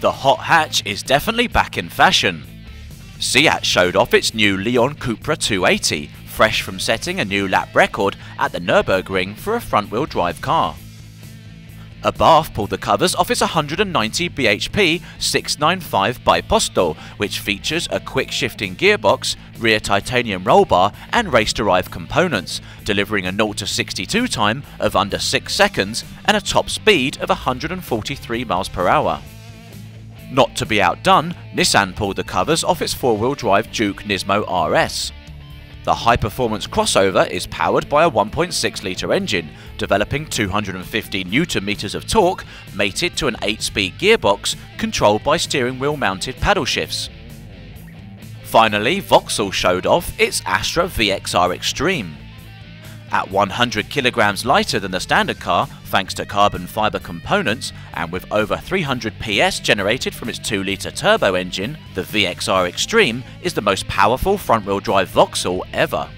The hot hatch is definitely back in fashion. Seat showed off its new Leon Cupra 280, fresh from setting a new lap record at the Nürburgring for a front-wheel drive car. A Abarth pulled the covers off its 190 bhp 695 Biposto, which features a quick shifting gearbox, rear titanium roll bar and race-derived components, delivering a 0 to 62 time of under 6 seconds and a top speed of 143 miles per hour. Not to be outdone, Nissan pulled the covers off its four-wheel drive Juke Nismo RS. The high-performance crossover is powered by a 1.6-litre engine, developing 250 Nm of torque, mated to an 8-speed gearbox controlled by steering wheel mounted paddle shifts. Finally, Vauxhall showed off its Astra VXR Extreme. At 100 kilograms lighter than the standard car, thanks to carbon fiber components, and with over 300 PS generated from its 2-litre turbo engine, the VXR Extreme is the most powerful front-wheel drive Vauxhall ever.